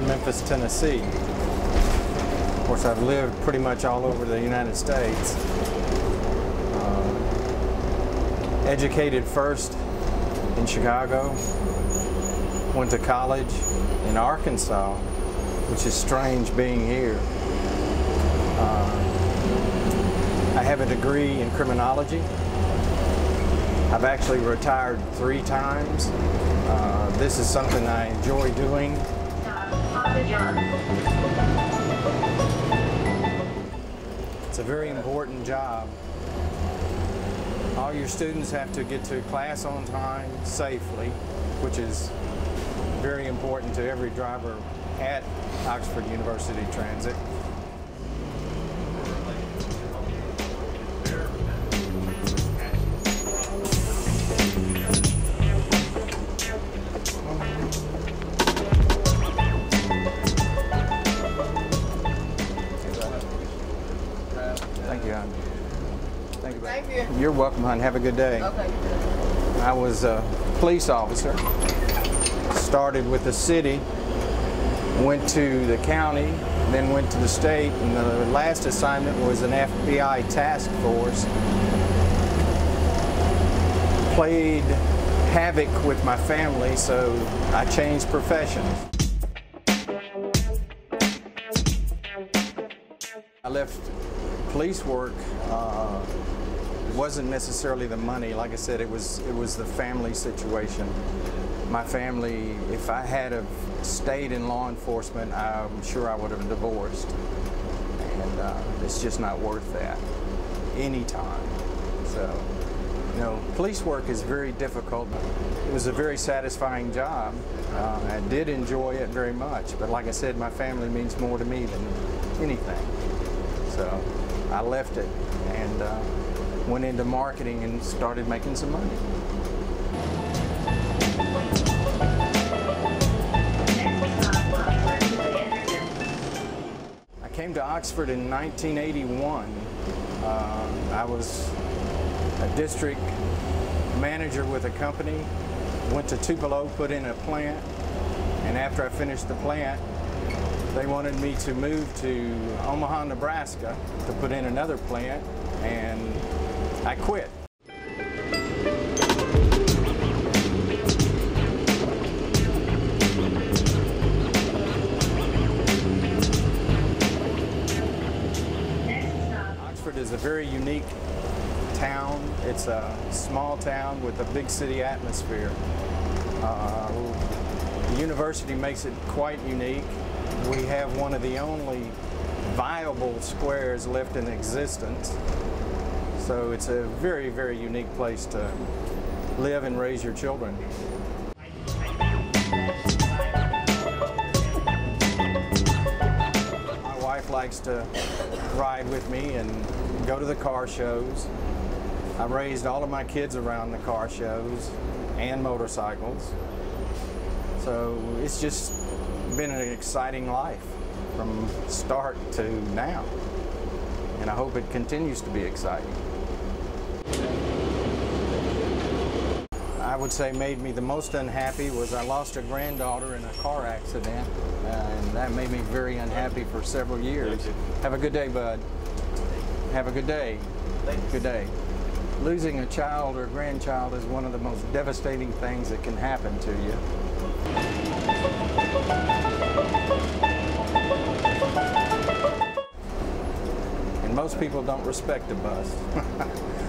Memphis, Tennessee. Of course, I've lived pretty much all over the United States. Uh, educated first in Chicago, went to college in Arkansas, which is strange being here. Uh, I have a degree in criminology. I've actually retired three times. Uh, this is something I enjoy doing. It's a very important job. All your students have to get to class on time safely, which is very important to every driver at Oxford University Transit. Thank you, hon. Thank you. Thank you. You're welcome, hon. Have a good day. Okay. I was a police officer. Started with the city, went to the county, then went to the state, and the last assignment was an FBI task force. Played havoc with my family, so I changed professions. I left police work. Uh, wasn't necessarily the money. Like I said, it was it was the family situation. My family, if I had have stayed in law enforcement, I'm sure I would have divorced. And uh, it's just not worth that any time. So, you know, police work is very difficult. It was a very satisfying job. Uh, I did enjoy it very much. But like I said, my family means more to me than anything. So I left it and uh, went into marketing and started making some money. I came to Oxford in 1981. Uh, I was a district manager with a company, went to Tupelo, put in a plant, and after I finished the plant, they wanted me to move to Omaha, Nebraska to put in another plant, and I quit. Oxford is a very unique town. It's a small town with a big city atmosphere. Uh, the university makes it quite unique. We have one of the only viable squares left in existence. So it's a very, very unique place to live and raise your children. My wife likes to ride with me and go to the car shows. I raised all of my kids around the car shows and motorcycles. So it's just been an exciting life from start to now. And I hope it continues to be exciting. I would say made me the most unhappy was I lost a granddaughter in a car accident, uh, and that made me very unhappy for several years. Have a good day, bud. Have a good day. Good day. Losing a child or grandchild is one of the most devastating things that can happen to you. And most people don't respect a bus.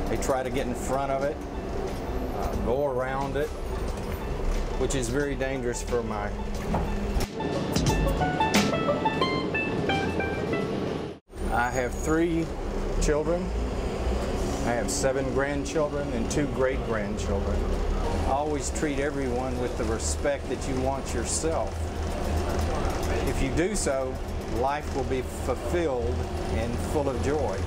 they try to get in front of it, uh, go around it, which is very dangerous for my. I have three children. I have seven grandchildren and two great grandchildren. Always treat everyone with the respect that you want yourself. If you do so, life will be fulfilled and full of joy.